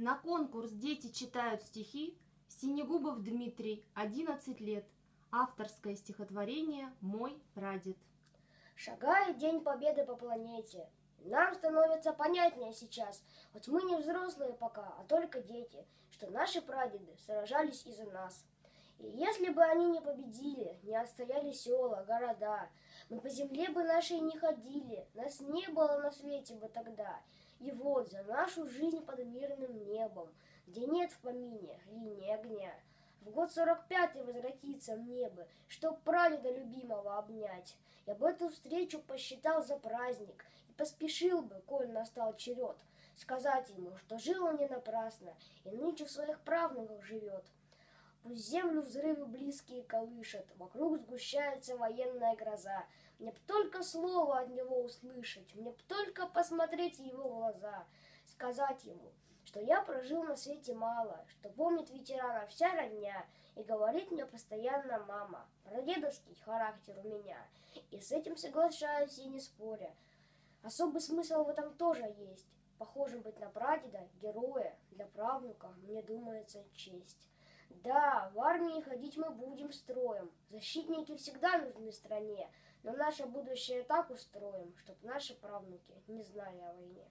На конкурс дети читают стихи. Синегубов Дмитрий, 11 лет. Авторское стихотворение «Мой прадед». Шагает День Победы по планете. Нам становится понятнее сейчас, хоть мы не взрослые пока, а только дети, что наши прадеды сражались из-за нас. И если бы они не победили, не отстояли села, города, мы по земле бы нашей не ходили, нас не было на свете бы тогда. И вот за нашу жизнь под мирным небом, где нет в помине линии огня, в год сорок пятый возвратиться мне бы, чтоб прадеда любимого обнять. Я бы эту встречу посчитал за праздник и поспешил бы, коль настал черед, сказать ему, что жил он не напрасно и нынче в своих правнуках живет. Пусть землю взрывы близкие колышат, Вокруг сгущается военная гроза. Мне б только слово от него услышать, Мне б только посмотреть его глаза, Сказать ему, что я прожил на свете мало, Что помнит ветерана вся родня, И говорит мне постоянно мама, Про дедовский характер у меня, И с этим соглашаюсь и не споря. Особый смысл в этом тоже есть. Похожим быть на прадеда, героя, для правнука, мне думается, честь. Да, в армии ходить мы будем строем. Защитники всегда нужны стране, но наше будущее так устроим, чтоб наши правнуки не знали о войне.